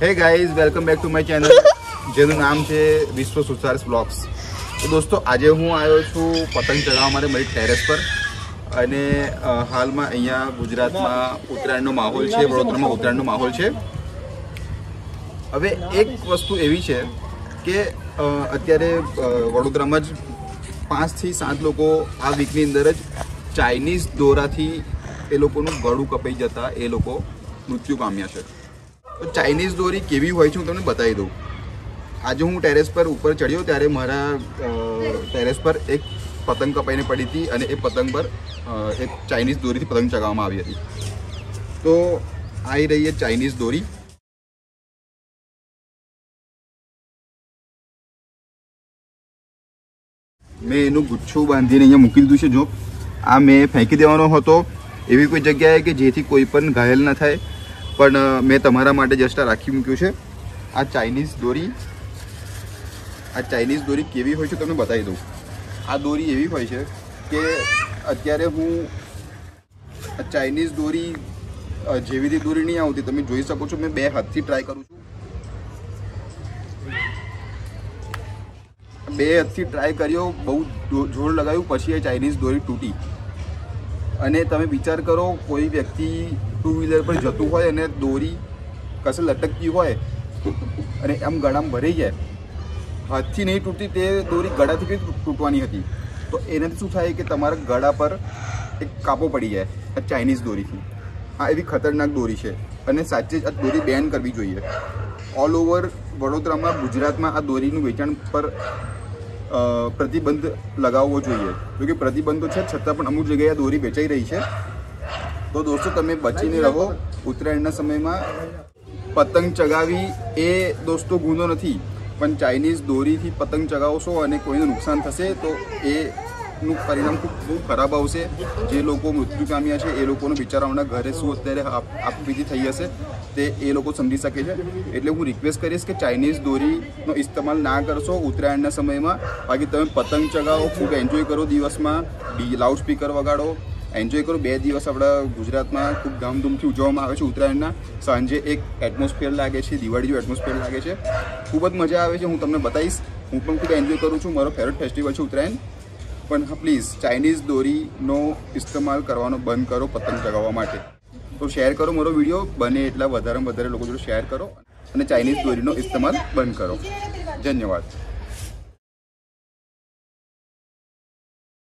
Hey guys welcome back to my channel જેનું નામ છે વિશ્વ સુસાર્સ બ્લોગ્સ. તો દોસ્તો આજે હું આવ્યો છું પતંગ ચગાવવા માટે મારી ટેરેસ પર. અને હાલમાં અહીંયા ગુજરાતમાં ઉત્તરાયણનો માહોલ છે વડોદરામાં ઉત્તરાયણનો માહોલ છે. હવે એક વસ્તુ એવી છે કે અત્યારે વડોદરામાં જ પાંચથી સાત લોકો આ વીકની અંદર જ ચાઇનીઝ દોરાથી એ લોકોનું ગળું કપાઈ જતા એ લોકો મૃત્યુ પામ્યા છે. ચાઇનીઝ દોરી કેવી હોય છે હું તમને બતાવી દઉં. આજે હું ટેરેસ પર ઉપર ચડ્યો ત્યારે મારા ટેરેસ પર એક પતંગ કપાઈને પડી હતી અને એ પતંગ પર એક ચાઇનીઝ દોરીથી પતંગ ચગાવવામાં આવી હતી. તો આવી રહી એ ચાઇનીઝ દોરી. મેં એનું ગુચ્છું બાંધીને અહીંયા મૂકી દીધું છે, જો. આ મેં ફેંકી દેવાનો હતો. એવી કોઈ જગ્યાએ કે જેથી કોઈ પણ ઘાયલ ન થાય. પણ મેં તમારા માટે જસ્ટ રાખી મૂક્યું છે. આ ચાઇનીઝ દોરી, આ ચાઇનીઝ દોરી કેવી હોય છે તમને બતાવી દઉં. આ દોરી એવી હોય છે કે અત્યારે હું આ ચાઇનીઝ દોરી જેવી રીતે દોરી નહીં આવતી, તમે જોઈ શકો છો, મેં બે હાથથી ટ્રાય કરું છું. બે હાથથી ટ્રાય કર્યો, બહુ જોર લગાવ્યું, પછી એ ચાઇનીઝ દોરી તૂટી. અને તમે વિચાર કરો, કોઈ વ્યક્તિ ટુ વ્હીલર પર જતું હોય અને દોરી કશે લટકતી હોય અને આમ ગળામાં ભરાઈ જાય. હાથથી નહીં તૂટતી તે દોરી ગળાથી કઈ તૂટવાની હતી. તો એનાથી શું થાય કે તમારા ગળા પર એક કાપો પડી જાય, આ ચાઇનીઝ દોરીથી. આ એવી ખતરનાક દોરી છે. અને સાચે જ આ દોરી બેન કરવી જોઈએ. ઓલ ઓવર વડોદરામાં, ગુજરાતમાં આ દોરીનું વેચાણ પર પ્રતિબંધ લગાવવો જોઈએ. જો કે પ્રતિબંધ તો છે, છતાં પણ અમુક જગ્યાએ દોરી વેચાઈ રહી છે. તો દોસ્તો, તમે બચીને રહો. ઉત્તરાયણના સમયમાં પતંગ ચગાવી એ દોસ્તો ગુનો નથી. પણ ચાઇનીઝ દોરીથી પતંગ ચગાવશો અને કોઈને નુકસાન થશે, તો એનું પરિણામ ખૂબ ખૂબ ખરાબ આવશે. જે લોકો મૃત્યુ પામ્યા છે, એ લોકોનું બિચારાઓના ઘરે શું અત્યારે આપ- આપવીતી થઈ હશે, તે એ લોકો સમજી શકે છે. એટલે હું રિક્વેસ્ટ કરીશ કે ચાઇનીઝ દોરીનો ઇસ્તેમાલ ના કરશો ઉત્તરાયણના સમયમાં. બાકી તમે પતંગ ચગાવો, ખૂબ એન્જોય કરો દિવસમાં. લાઉડ સ્પીકર વગાડો. એન્જોય કરો. બે દિવસ આપણા ગુજરાતમાં ખૂબ ધામધૂમથી ઉજવવામાં આવે છે ઉત્તરાયણના. સાંજે એક એટમોસ્ફિયર લાગે છે, દિવાળી જેવું એટમોસ્ફિયર લાગે છે. ખૂબ જ મજા આવે છે. હું તમને બતાવીશ. હું પણ ખૂબ એન્જોય કરું છું. મારો ફેવરેટ ફેસ્ટિવલ છે ઉત્તરાયણ. પણ પ્લીઝ ચાઇનીઝ દોરીનો ઇસ્તેમાલ કરવાનો બંધ કરો, પતંગ ચગાવવા માટે. તો શેર કરો મારો વીડિયો બને એટલા વધારે વધારે લોકો જોડે શેર કરો અને ચાઇનીઝ દોરીનો ઇસ્તેમાલ બંધ કરો. ધન્યવાદ.